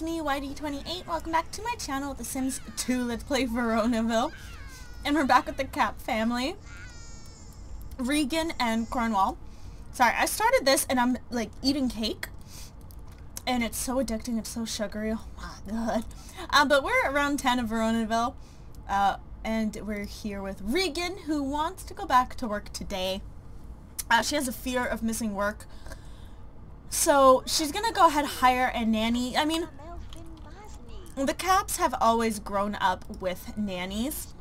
it's me, Whitey28. Welcome back to my channel, The Sims 2 Let's Play Veronaville. And we're back with the Capp family. Regan and Cornwall. Sorry, I started this and I'm like eating cake. And it's so addicting, it's so sugary. Oh my god. Um, but we're around 10 of Veronaville. Uh, and we're here with Regan, who wants to go back to work today. Uh, she has a fear of missing work. So she's to go ahead hire a nanny. I mean, the Capps have always grown up with nannies.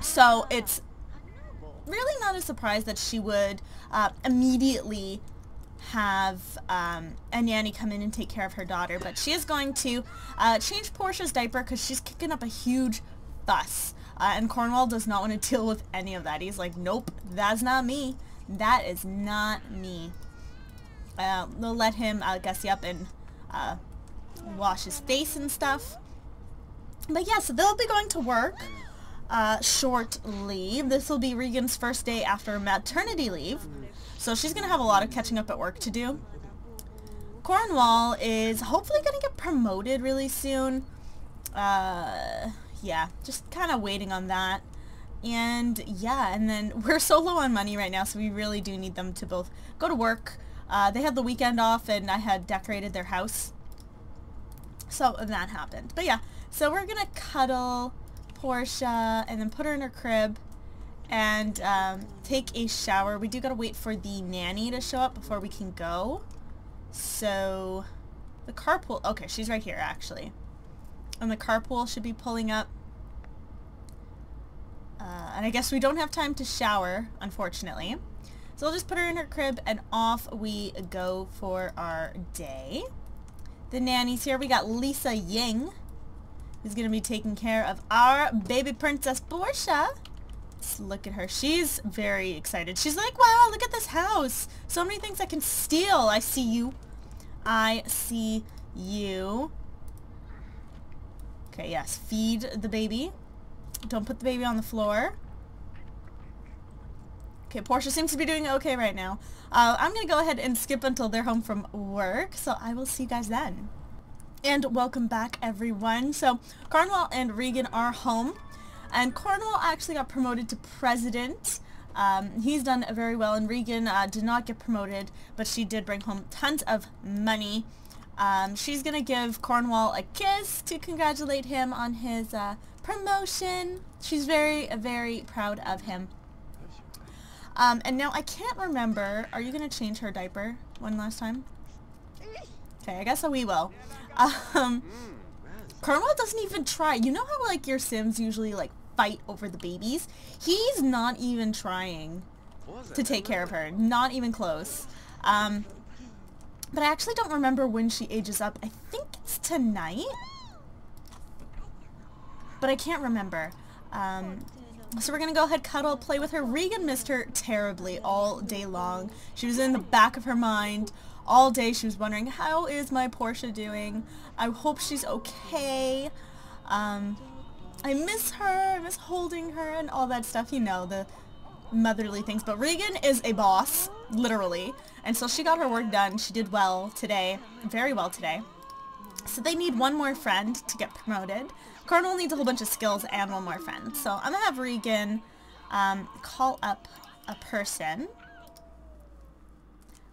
So it's really not a surprise that she would uh, immediately have um, a nanny come in and take care of her daughter. But she is going to uh, change Porcia's diaper because she's kicking up a huge fuss. Uh, and Cornwall does not want to deal with any of that. He's like, nope, that's not me. That is not me. Uh, they'll let him uh, gussy up and uh, wash his face and stuff. But yeah, so they'll be going to work uh, shortly. This will be Regan's first day after maternity leave. So she's going to have a lot of catching up at work to do. Cornwall is hopefully going to get promoted really soon. Uh, yeah, just kind of waiting on that. And yeah, and then we're so low on money right now, so we really do need them to both go to work. Uh, they had the weekend off and I had decorated their house. So that happened. But yeah, so we're going to cuddle Porcia and then put her in her crib and um, take a shower. We do got to wait for the nanny to show up before we can go. So the carpool, okay, she's right here actually. And the carpool should be pulling up uh, and I guess we don't have time to shower, unfortunately. So we'll just put her in her crib and off we go for our day. The nanny's here. We got Lisa Ying, who's going to be taking care of our baby princess Porcia. Look at her. She's very excited. She's like, wow, look at this house. So many things I can steal. I see you. I see you. Okay, yes. Feed the baby. Don't put the baby on the floor. Okay, Porcia seems to be doing okay right now. Uh, I'm going to go ahead and skip until they're home from work, so I will see you guys then. And welcome back, everyone. So, Cornwall and Regan are home, and Cornwall actually got promoted to president. Um, he's done very well, and Regan uh, did not get promoted, but she did bring home tons of money. Um, she's going to give Cornwall a kiss to congratulate him on his uh, promotion. She's very, very proud of him. Um, and now I can't remember. Are you going to change her diaper one last time? Okay, I guess we will. Um, Cornwall doesn't even try. You know how like your Sims usually like fight over the babies? He's not even trying to take care of her. Not even close. Um, but I actually don't remember when she ages up. I think it's tonight. But I can't remember. Um, so we're going to go ahead, cuddle, play with her. Regan missed her terribly all day long. She was in the back of her mind all day. She was wondering, how is my Porcia doing? I hope she's okay. Um, I miss her. I miss holding her and all that stuff. You know, the motherly things. But Regan is a boss, literally. And so she got her work done. She did well today. Very well today. So they need one more friend to get promoted. Cardinal needs a whole bunch of skills and one more friend. So I'm going to have Regan um, call up a person.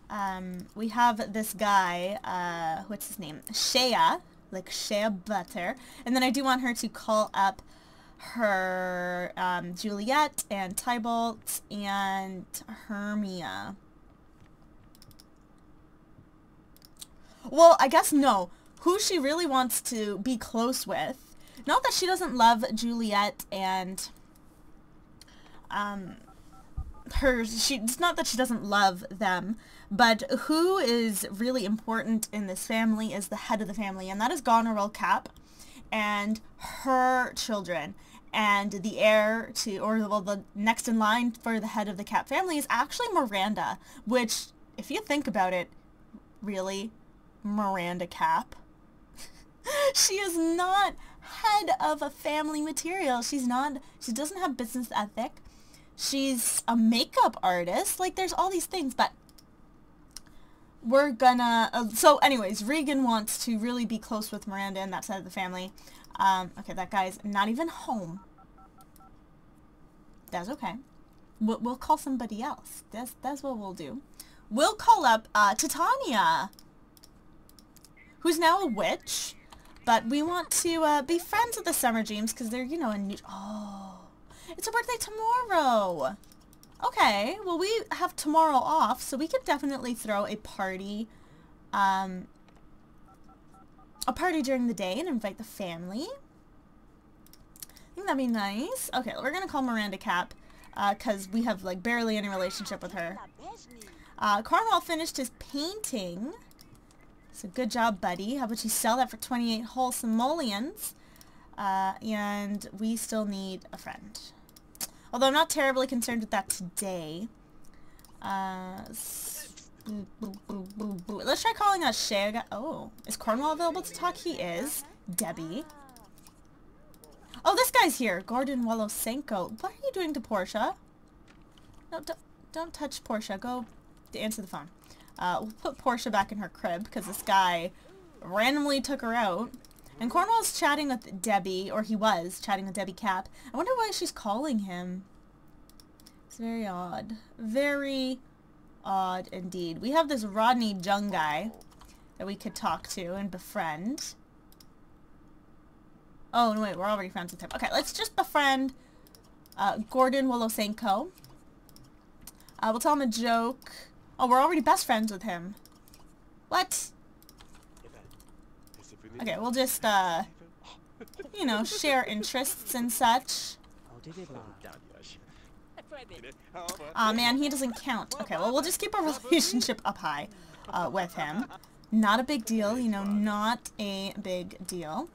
Um, we have this guy, uh, what's his name? Shea, like Shea Butter. And then I do want her to call up her um, Juliet and Tybalt and Hermia. Well, I guess no. Who she really wants to be close with not that she doesn't love Juliet and um, her, she, it's not that she doesn't love them, but who is really important in this family is the head of the family, and that is Goneril Capp and her children. And the heir to, or well, the next in line for the head of the Capp family is actually Miranda, which, if you think about it, really, Miranda Capp she is not head of a family material. She's not, she doesn't have business ethic. She's a makeup artist. Like, there's all these things, but we're gonna, uh, so anyways, Regan wants to really be close with Miranda and that side of the family. Um, okay, that guy's not even home. That's okay. We'll, we'll call somebody else. That's, that's what we'll do. We'll call up, uh, Titania, who's now a witch, but we want to, uh, be friends with the Summerdreams because they're, you know, a new, oh, it's a birthday tomorrow. Okay, well we have tomorrow off, so we could definitely throw a party, um, a party during the day and invite the family. I think that'd be nice. Okay, we're gonna call Miranda Capp, because uh, we have, like, barely any relationship with her. Uh, Cornwall finished his painting. So good job, buddy. How about you sell that for 28 whole simoleons? Uh, and we still need a friend. Although I'm not terribly concerned with that today. Uh, let's try calling a Shea Oh, is Cornwall available to talk? He is. Debbie. Oh, this guy's here. Gordon Wolosenko. What are you doing to Porcia? No, don't, don't touch Porcia. Go to answer the phone. Uh, we'll put Porcia back in her crib because this guy randomly took her out. And Cornwall's chatting with Debbie, or he was chatting with Debbie Capp. I wonder why she's calling him. It's very odd. Very odd indeed. We have this Rodney Jung guy that we could talk to and befriend. Oh, no, wait, we're already friends with him. Okay, let's just befriend uh, Gordon Wolosenko. Uh, we'll tell him a joke. Oh, we're already best friends with him. What? Okay, we'll just, uh, you know, share interests and such. Aw, uh, man, he doesn't count. Okay, well, we'll just keep our relationship up high uh, with him. Not a big deal, you know, not a big deal.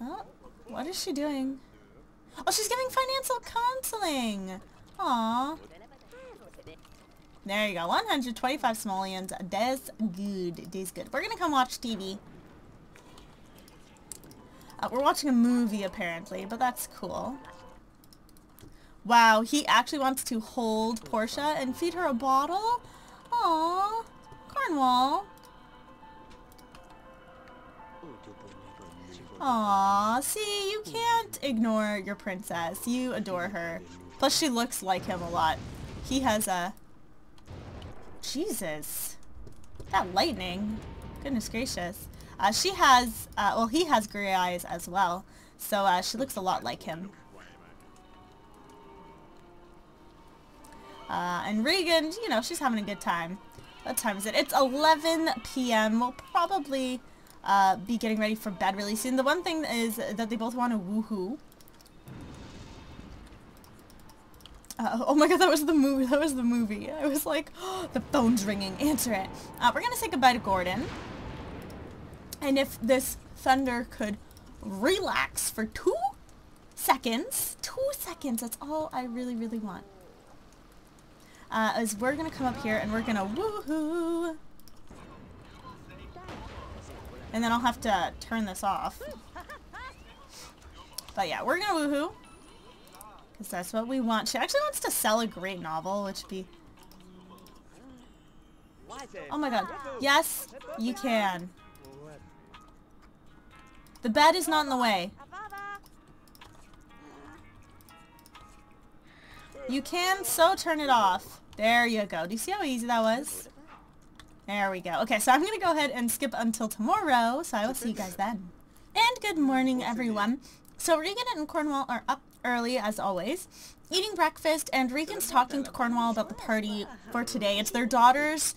Oh, what is she doing? Oh, she's giving financial counseling! Aww. There you go. 125 simoleons. That's good. That's good. We're gonna come watch TV. Uh, we're watching a movie, apparently, but that's cool. Wow, he actually wants to hold Porcia and feed her a bottle? Aww. Cornwall. Aww, see, you can't ignore your princess. You adore her. Plus, she looks like him a lot. He has a Jesus. That lightning. Goodness gracious. Uh, she has, uh, well, he has gray eyes as well. So uh, she looks a lot like him. Uh, and Regan, you know, she's having a good time. What time is it? It's 11 p.m. We'll probably uh, be getting ready for bed really soon. The one thing is that they both want to woohoo. Uh, oh my god, that was the movie. That was the movie. I was like, oh, the phone's ringing. Answer it. Uh, we're gonna say goodbye to Gordon. And if this thunder could relax for two seconds, two seconds, that's all I really, really want. Uh, is we're gonna come up here and we're gonna woohoo. And then I'll have to turn this off. But yeah, we're gonna woohoo. Because that's what we want. She actually wants to sell a great novel, which would be... Oh my god. Yes, you can. The bed is not in the way. You can so turn it off. There you go. Do you see how easy that was? There we go. Okay, so I'm going to go ahead and skip until tomorrow, so I will see you guys then. And good morning, everyone. So Regan and Cornwall are up early, as always, eating breakfast, and Regan's talking to Cornwall about the party for today. It's their daughter's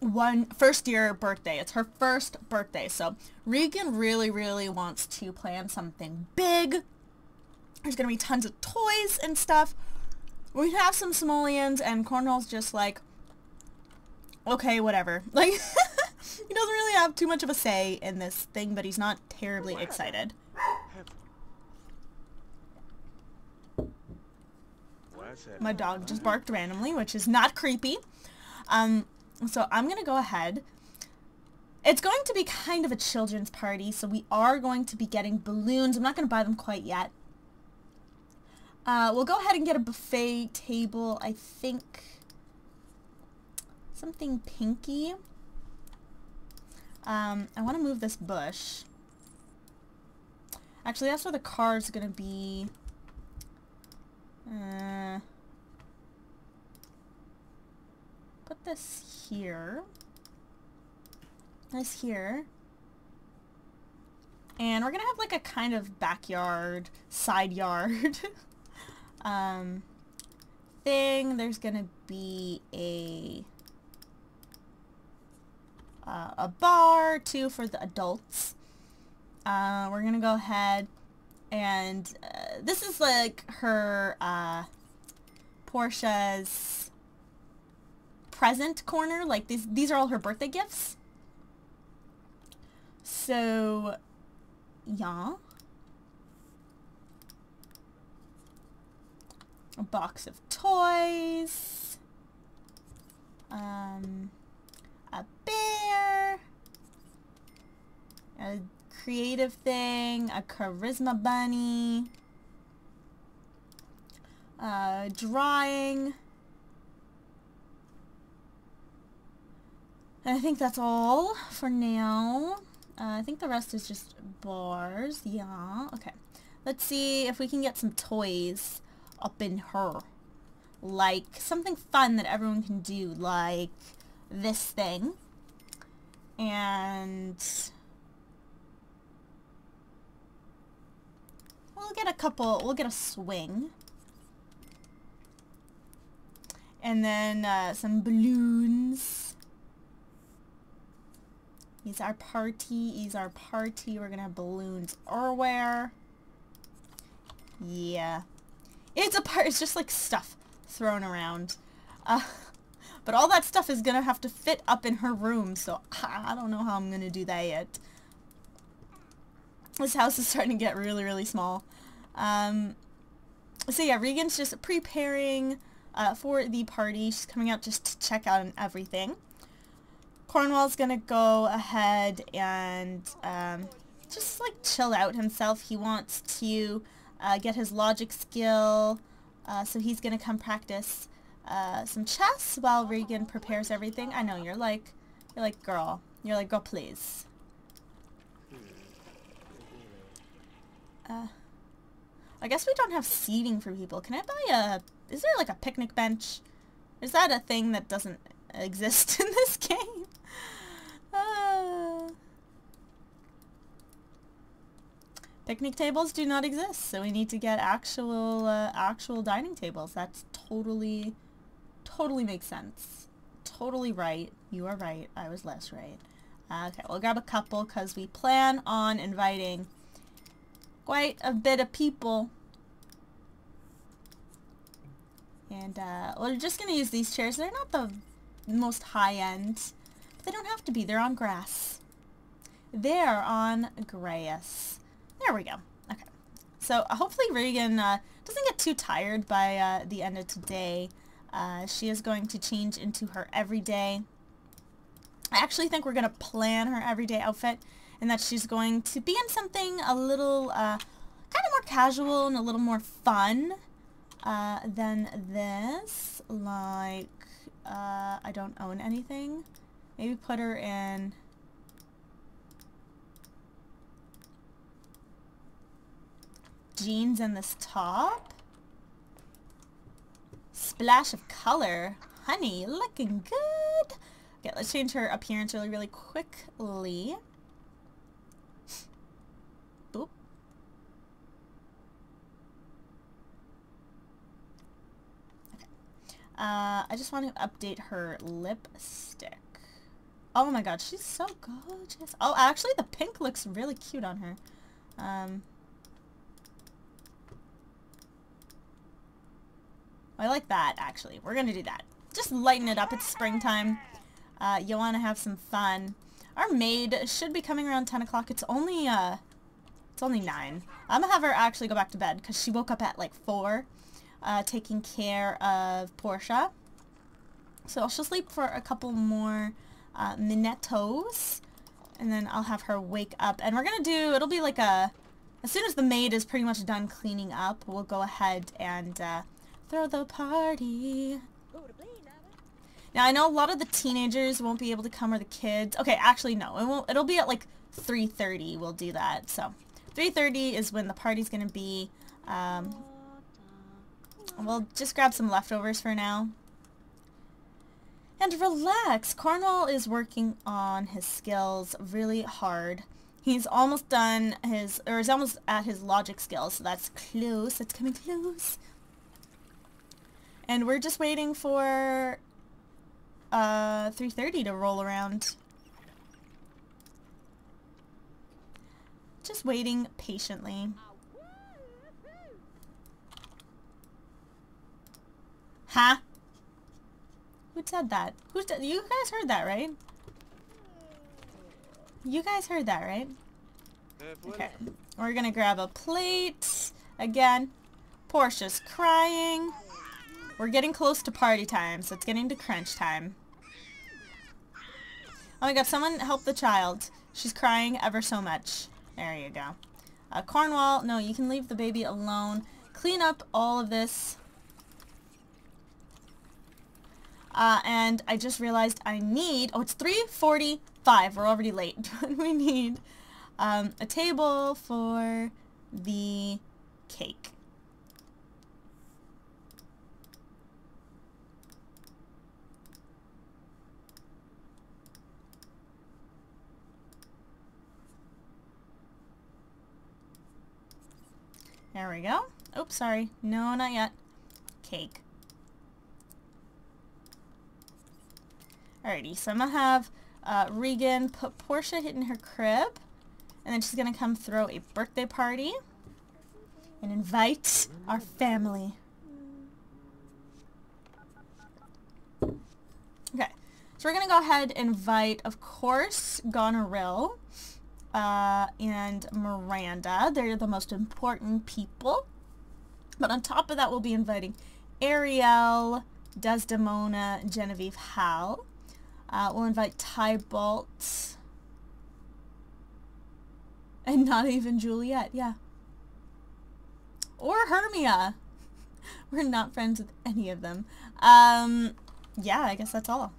one first year birthday. It's her first birthday. So Regan really, really wants to plan something big. There's going to be tons of toys and stuff. We have some simoleons, and Cornwall's just like, okay, whatever. Like, he doesn't really have too much of a say in this thing, but he's not terribly excited. My dog just barked randomly, which is not creepy. Um, so I'm going to go ahead. It's going to be kind of a children's party, so we are going to be getting balloons. I'm not going to buy them quite yet. Uh, we'll go ahead and get a buffet table, I think. something pinky. Um, I want to move this bush. Actually, that's where the car is going to be. Uh, put this here. This here. And we're going to have like a kind of backyard, side yard um, thing. There's going to be a uh, a bar too for the adults. Uh, we're gonna go ahead and uh, this is like her uh, Porcia's present corner. Like these, these are all her birthday gifts. So, yeah. A box of toys. Um, a bear, a creative thing, a charisma bunny, uh, drawing. And I think that's all for now. Uh, I think the rest is just bars. Yeah, okay. Let's see if we can get some toys up in her. Like something fun that everyone can do, like this thing. And we'll get a couple, we'll get a swing. And then uh, some balloons. Is our party, is our party. We're gonna have balloons everywhere. Yeah. It's a part, it's just like stuff thrown around. Uh, but all that stuff is gonna have to fit up in her room, so I don't know how I'm gonna do that yet. This house is starting to get really, really small. Um, so yeah, Regan's just preparing uh, for the party. She's coming out just to check out and everything. Cornwall's gonna go ahead and um, just like chill out himself. He wants to uh, get his logic skill, uh, so he's gonna come practice uh, some chess while Regan prepares everything. I know, you're like, you're like, girl. You're like, girl, please. Uh, I guess we don't have seating for people. Can I buy a, is there like a picnic bench? Is that a thing that doesn't exist in this game? Uh, picnic tables do not exist, so we need to get actual, uh, actual dining tables. That's totally totally makes sense. Totally right. You are right. I was less right. Okay, we'll grab a couple because we plan on inviting quite a bit of people. And uh, we're just going to use these chairs. They're not the most high-end. They don't have to be. They're on grass. They're on grass. There we go. Okay. So uh, hopefully Regan uh, doesn't get too tired by uh, the end of today. Uh, she is going to change into her everyday. I actually think we're going to plan her everyday outfit and that she's going to be in something a little uh, kind of more casual and a little more fun uh, than this. Like, uh, I don't own anything. Maybe put her in... jeans and this top. Splash of color. Honey, looking good. Okay, let's change her appearance really, really quickly. Boop. Okay. Uh, I just want to update her lipstick. Oh my god, she's so gorgeous. Oh, actually the pink looks really cute on her. Um, I like that, actually. We're gonna do that. Just lighten it up. It's springtime. Uh, you want to have some fun. Our maid should be coming around 10 o'clock. It's only, uh, it's only 9. I'm gonna have her actually go back to bed because she woke up at like 4, uh, taking care of Porcia. So she'll sleep for a couple more uh, minutos, and then I'll have her wake up. And we're gonna do, it'll be like a, as soon as the maid is pretty much done cleaning up, we'll go ahead and uh, throw the party. Now I know a lot of the teenagers won't be able to come or the kids. Okay, actually no, it won't. It'll be at like 3:30. We'll do that. So 3:30 is when the party's gonna be. Um, we'll just grab some leftovers for now. And relax. Cornwall is working on his skills really hard. He's almost done his, or he's almost at his logic skills, so that's close. That's coming close. And we're just waiting for uh, 3.30 to roll around. Just waiting patiently. Huh? Said that? Who's said- you guys heard that, right? You guys heard that, right? Okay. We're gonna grab a plate. Again. Porcia's crying. We're getting close to party time, so it's getting to crunch time. Oh my god, someone help the child. She's crying ever so much. There you go. Uh, Cornwall, no, you can leave the baby alone. Clean up all of this. Uh, and I just realized I need, oh, it's 3.45. We're already late. we need um, a table for the cake. There we go. Oops, sorry. No, not yet. Cake. Alrighty, so I'm gonna have uh, Regan put Porcia in her crib, and then she's gonna come throw a birthday party and invite our family. Okay, so we're gonna go ahead and invite, of course, Goneril uh, and Miranda. They're the most important people. But on top of that, we'll be inviting Ariel, Desdemona, Genevieve Hal. Uh, we'll invite Tybalt. And not even Juliet, yeah. Or Hermia. We're not friends with any of them. Um, yeah, I guess that's all.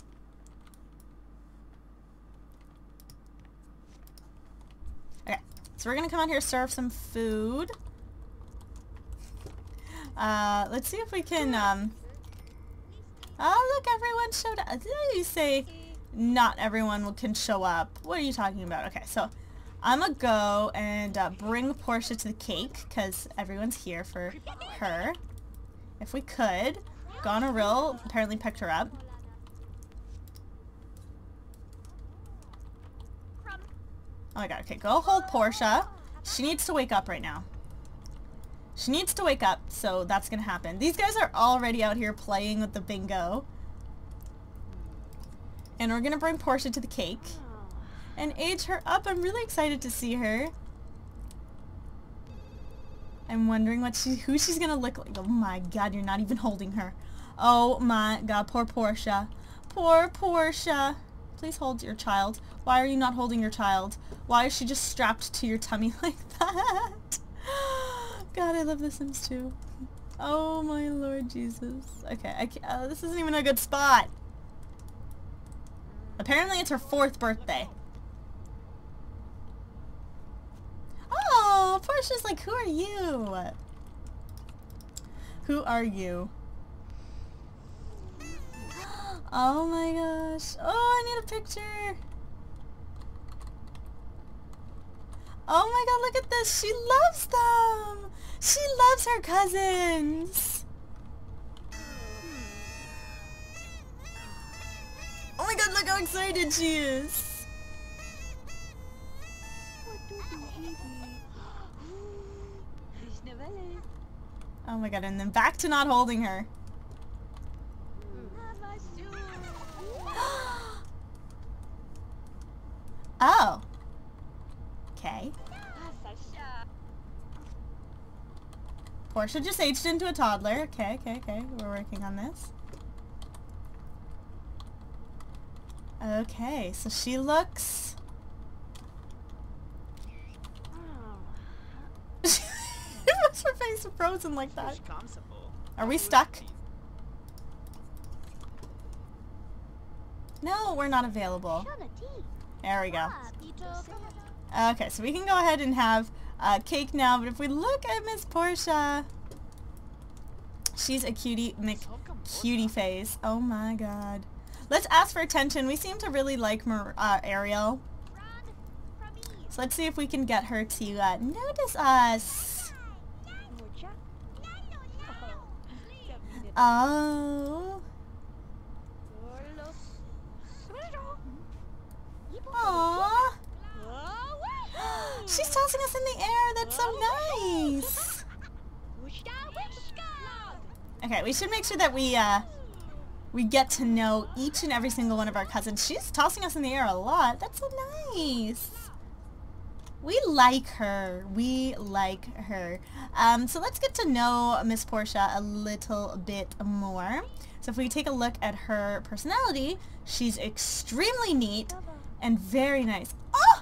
Okay, so we're gonna come out here serve some food. Uh, let's see if we can, um... Oh, look, everyone showed up. Did you say not everyone can show up? What are you talking about? Okay, so I'm gonna go and uh, bring Porcia to the cake because everyone's here for her. If we could. Goneril apparently picked her up. Oh my god, okay, go hold Porcia. She needs to wake up right now. She needs to wake up, so that's gonna happen. These guys are already out here playing with the bingo. And we're gonna bring Porcia to the cake and age her up. I'm really excited to see her. I'm wondering what she, who she's gonna look like. Oh my god, you're not even holding her. Oh my god, poor Porcia. Poor Porcia. Please hold your child. Why are you not holding your child? Why is she just strapped to your tummy like that? God, I love The Sims 2. Oh my lord Jesus. Okay, I can't, uh, this isn't even a good spot. Apparently it's her fourth birthday. Oh, Porcia's like, who are you? Who are you? Oh my gosh. Oh, I need a picture. Oh my god, look at this. She loves them. She loves her cousins. Excited she is. Oh my god, and then back to not holding her. oh. Okay. Porcia just aged into a toddler. Okay, okay, okay. We're working on this. Okay, so she looks... What's her face frozen like that? Are we stuck? No, we're not available. There we go. Okay, so we can go ahead and have uh, cake now, but if we look at Miss Porcia, she's a cutie McCutie face. Oh my god. Let's ask for attention. We seem to really like Mar uh, Ariel. So let's see if we can get her to uh, notice us. Oh. Aww. She's tossing us in the air. That's so nice. Okay, we should make sure that we uh, we get to know each and every single one of our cousins. She's tossing us in the air a lot. That's so nice. We like her. We like her. Um, so let's get to know Miss Porcia a little bit more. So if we take a look at her personality, she's extremely neat and very nice. Oh!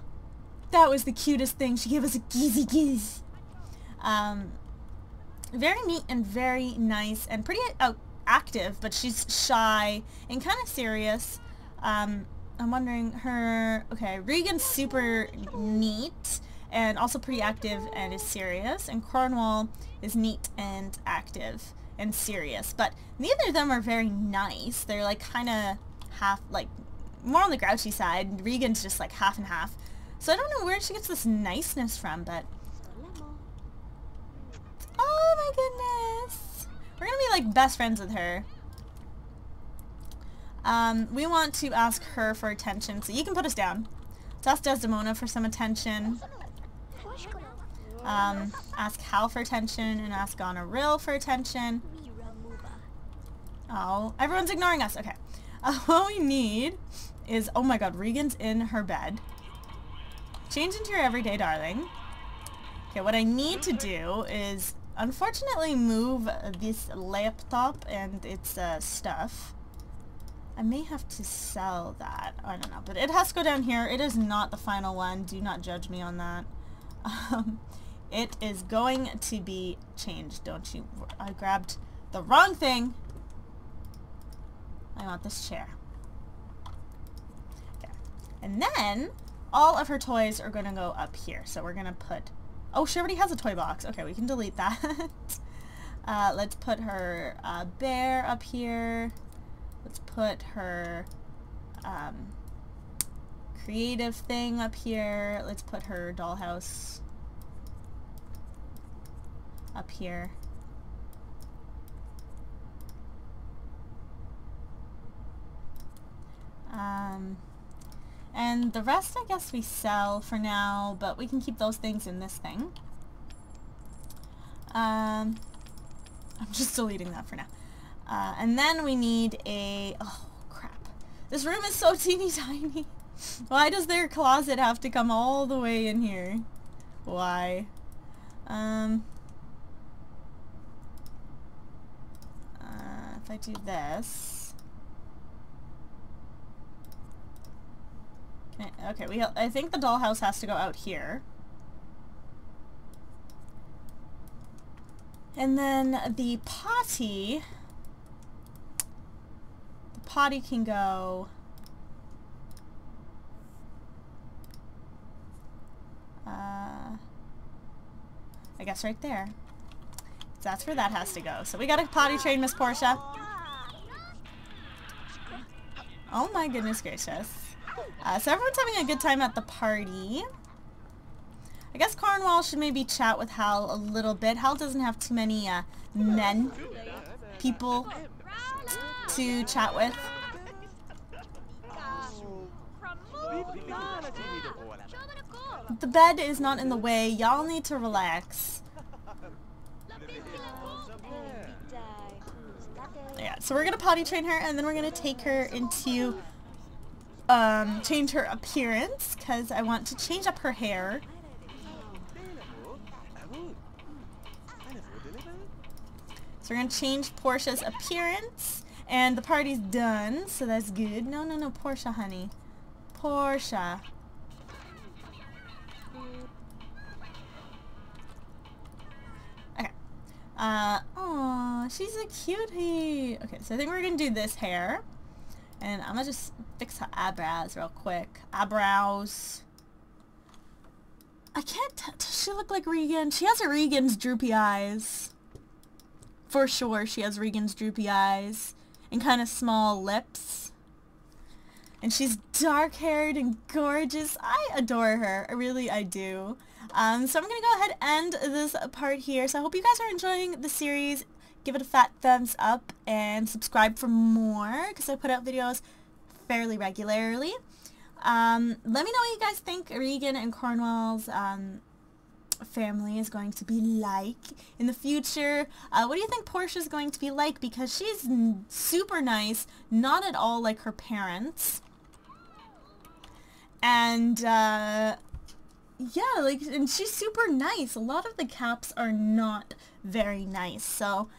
That was the cutest thing. She gave us a gizzy giz. Um, very neat and very nice and pretty uh, active, but she's shy and kind of serious. Um, I'm wondering her... Okay, Regan's super neat and also pretty active and is serious, and Cornwall is neat and active and serious, but neither of them are very nice. They're like kind of half, like, more on the grouchy side. Regan's just like half and half. So I don't know where she gets this niceness from, but... Oh my goodness! We're gonna be like best friends with her. Um, we want to ask her for attention, so you can put us down. Ask Desdemona for some attention. Um, ask Hal for attention, and ask Goneril for attention. Oh, everyone's ignoring us. Okay. Uh, what we need is, oh my god, Regan's in her bed. Change into your everyday darling. Okay, what I need to do is, unfortunately, move this laptop and its uh, stuff. I may have to sell that. I don't know. But it has to go down here. It is not the final one. Do not judge me on that. Um, it is going to be changed. Don't you... I grabbed the wrong thing. I want this chair. Okay. And then, all of her toys are going to go up here. So we're going to put... Oh, she already has a toy box. Okay, we can delete that. uh, let's put her uh, bear up here. Let's put her um, creative thing up here. Let's put her dollhouse up here. Um, and the rest I guess we sell for now, but we can keep those things in this thing. Um, I'm just deleting that for now. Uh, and then we need a... Oh, crap. This room is so teeny tiny. Why does their closet have to come all the way in here? Why? Um... Uh, if I do this... Okay, we. I think the dollhouse has to go out here. And then the potty The potty can go... Uh, I guess right there. That's where that has to go. So we gotta potty train Miss Porcia. Oh my goodness gracious. Uh, so everyone's having a good time at the party. I guess Cornwall should maybe chat with Hal a little bit. Hal doesn't have too many uh, men, people to chat with. The bed is not in the way. Y'all need to relax. Yeah, so we're gonna potty train her and then we're gonna take her into um, change her appearance because I want to change up her hair. So we're gonna change Porcia's appearance and the party's done, so that's good. No, no, no, Porcia, honey. Portia. Okay. Uh, oh, she's a cutie. Okay, so I think we're gonna do this hair. And I'm gonna just fix her eyebrows real quick. Eyebrows. I can't does she look like Regan? She has a Regan's droopy eyes. For sure she has Regan's droopy eyes. And kind of small lips. And she's dark haired and gorgeous. I adore her. I really, I do. Um, so I'm going to go ahead and end this part here. So I hope you guys are enjoying the series. Give it a fat thumbs up and subscribe for more because I put out videos fairly regularly. Um, let me know what you guys think Regan and Cornwall's um, family is going to be like in the future. Uh, what do you think Porcia's going to be like? Because she's super nice, not at all like her parents. And, uh, yeah, like, and she's super nice. A lot of the Capps are not very nice. So,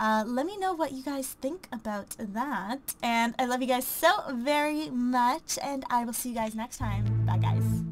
uh, let me know what you guys think about that. And I love you guys so very much. And I will see you guys next time. Bye, guys.